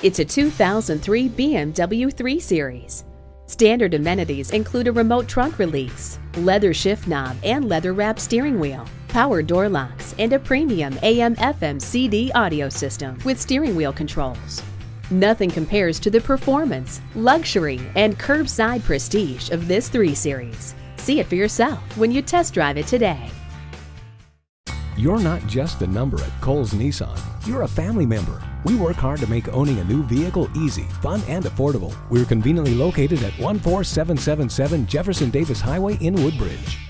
It's a 2003 BMW 3 Series. Standard amenities include a remote trunk release, leather shift knob and leather wrap steering wheel, power door locks, and a premium AM FM CD audio system with steering wheel controls. Nothing compares to the performance, luxury, and curbside prestige of this 3 Series. See it for yourself when you test drive it today. You're not just a number at Cowles Nissan. You're a family member. We work hard to make owning a new vehicle easy, fun, and affordable. We're conveniently located at 14777 Jefferson Davis Highway in Woodbridge.